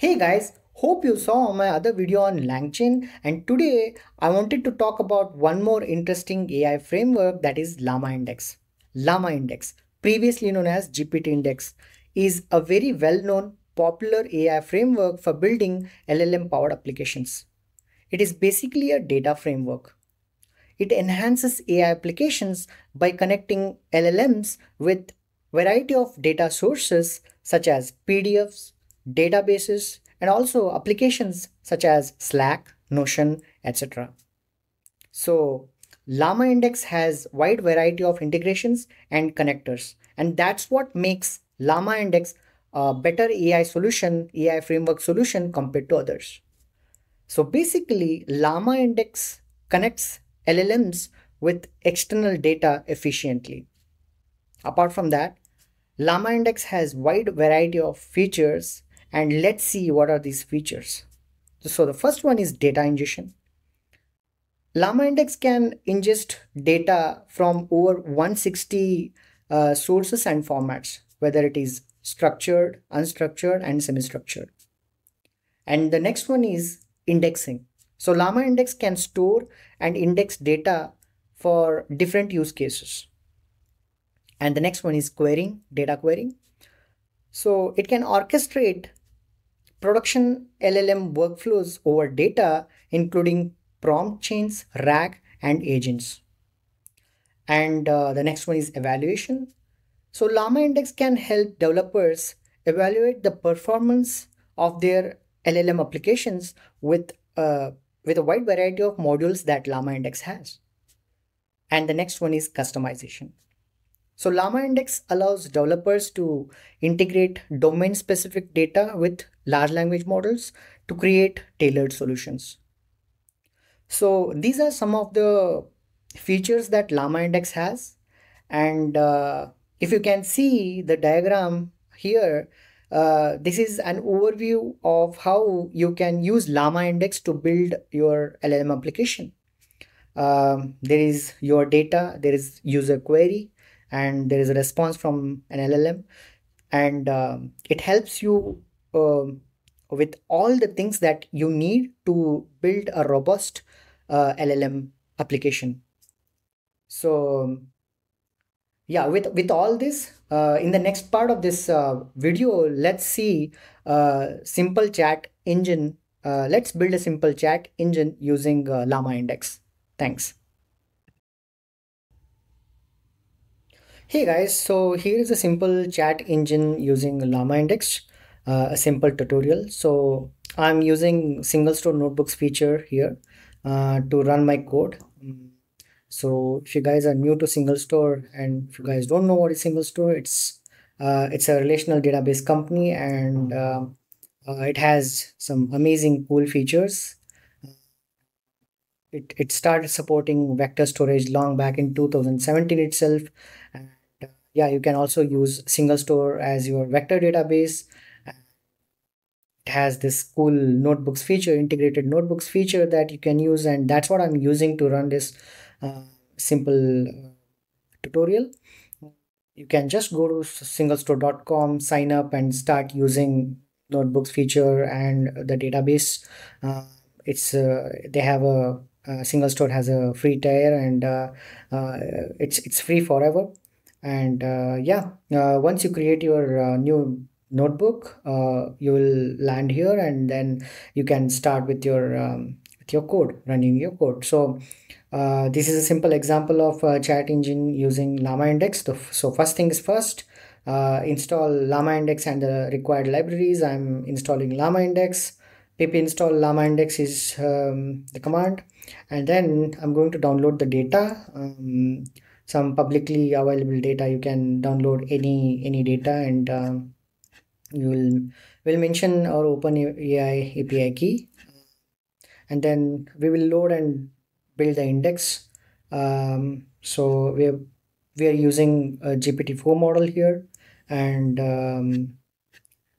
Hey guys, hope you saw my other video on LangChain and today I wanted to talk about one more interesting AI framework that is Llama Index. Llama Index, previously known as GPT Index, is a very well-known popular AI framework for building LLM powered applications. It is basically a data framework. It enhances AI applications by connecting LLMs with variety of data sources such as PDFs, databases, and also applications such as Slack, Notion, etc. So Llama Index has wide variety of integrations and connectors, and that's what makes Llama Index a better AI solution, AI framework solution compared to others. So basically, Llama Index connects LLMs with external data efficiently. Apart from that, Llama Index has wide variety of features and let's see what are these features. So the first one is data ingestion. Llama Index can ingest data from over 160 uh, sources and formats, whether it is structured, unstructured, and semi-structured. And the next one is indexing. So Llama Index can store and index data for different use cases. And the next one is querying, data querying. So it can orchestrate production LLM workflows over data, including prompt chains, RAG, and agents. And uh, the next one is evaluation. So Llama Index can help developers evaluate the performance of their LLM applications with, uh, with a wide variety of modules that Llama Index has. And the next one is customization. So Llama Index allows developers to integrate domain-specific data with large language models to create tailored solutions. So these are some of the features that Llama Index has. And uh, if you can see the diagram here, uh, this is an overview of how you can use Llama Index to build your LLM application. Um, there is your data, there is user query, and there is a response from an LLM and um, it helps you um, with all the things that you need to build a robust uh, LLM application. So yeah, with, with all this, uh, in the next part of this uh, video, let's see a uh, simple chat engine. Uh, let's build a simple chat engine using uh, Llama Index. Thanks. Hey guys, so here is a simple chat engine using Llama Index, uh, a simple tutorial. So I'm using single store notebooks feature here uh, to run my code. So if you guys are new to single store and if you guys don't know what is single store, it's uh, it's a relational database company and uh, uh, it has some amazing cool features. It, it started supporting vector storage long back in 2017 itself yeah you can also use single store as your vector database. It has this cool notebooks feature integrated notebooks feature that you can use and that's what i'm using to run this uh, simple uh, tutorial. You can just go to singlestore.com sign up and start using notebooks feature and the database. Uh, it's uh, they have a, a, single store has a free tier and uh, uh, it's it's free forever and uh, yeah uh, once you create your uh, new notebook you will land here and then you can start with your um, with your code running your code. So uh, this is a simple example of a chat engine using llama index. So first things first uh, install llama index and the required libraries. I'm installing llama index. Pip install llama index is um, the command. And then i'm going to download the data. Um, some publicly available data you can download any any data and uh, you will will mention our open AI API key. And then we will load and build the index. Um, so we are we are using a GPT-4 model here and um,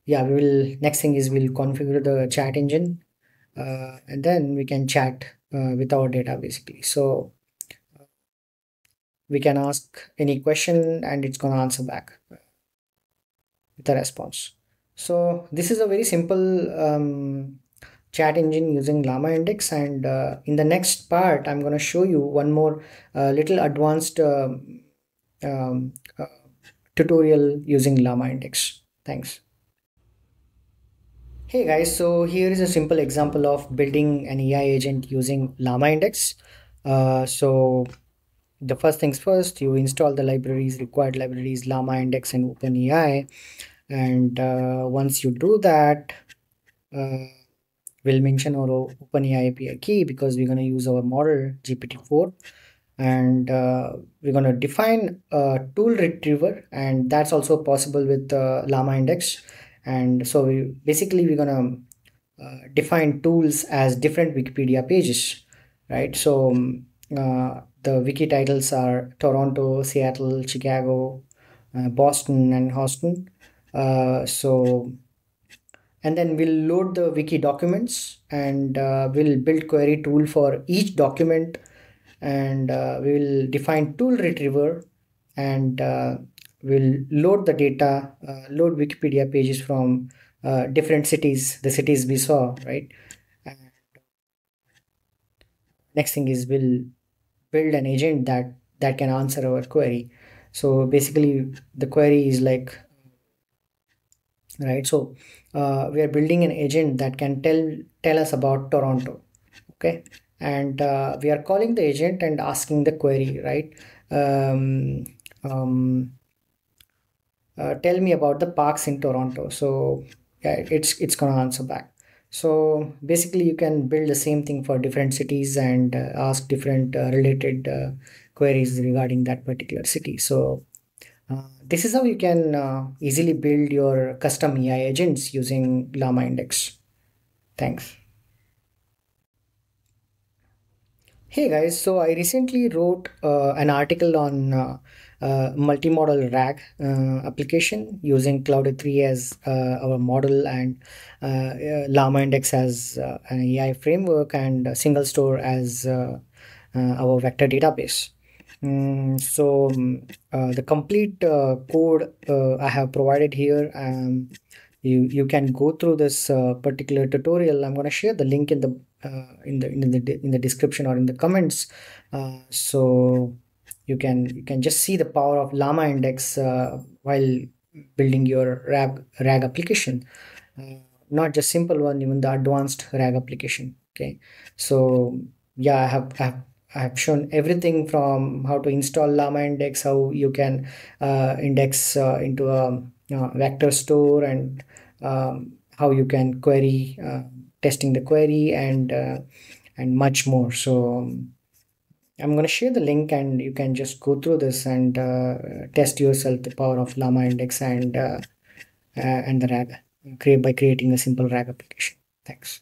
yeah we will next thing is we'll configure the chat engine. Uh, and then we can chat uh, with our data basically. So we can ask any question and it's going to answer back with a response So this is a very simple um, chat engine using Llama Index and uh, in the next part I'm going to show you one more uh, little advanced uh, um, uh, tutorial using Llama Index. Thanks. Hey guys, so here is a simple example of building an AI agent using Llama Index. Uh, so the first things first, you install the libraries, required libraries, Llama Index and OpenAI. And uh, once you do that, uh, we'll mention our OpenAI API key because we're going to use our model GPT-4 and uh, we're going to define a tool retriever and that's also possible with uh, Llama Index. And so we basically we're going to uh, define tools as different Wikipedia pages, right? So um, uh, the wiki titles are Toronto, Seattle, Chicago, uh, Boston, and Houston. Uh, so and then we'll load the wiki documents and uh, we'll build query tool for each document and uh, we will define tool retriever and uh, we'll load the data uh, load wikipedia pages from different cities the cities we saw right and next thing is we'll build an agent that that can answer our query. So basically the query is like right so uh, we are building an agent that can tell tell us about toronto okay? And uh, we are calling the agent and asking the query right? Um, um, uh, tell me about the parks in toronto. So yeah, it's it's gonna answer back so basically you can build the same thing for different cities and uh, ask different uh, related uh, queries regarding that particular city so uh, this is how you can uh, easily build your custom AI agents using Llama Index. Thanks. Hey guys, so I recently wrote uh, an article on uh, uh, multimodal RAG uh, application using Claude 3 as our model and Llama Index as an AI framework and Single Store as our vector database. Mm, so um, uh, the complete uh, code uh, I have provided here, um, you you can go through this uh, particular tutorial. I'm going to share the link in the uh, in the in the in the description or in the comments, uh, so you can you can just see the power of Llama Index while building your RAG RAG application. not just simple one, even the advanced RAG application. Okay, so yeah, I have I have I have shown everything from how to install Llama Index, how you can uh, index uh, into a vector store, and um, how you can query, uh, testing the query, and uh, and much more. So I'm going to share the link, and you can just go through this and uh, test yourself the power of Llama Index and uh, and the RAG create by creating a simple RAG application. Thanks.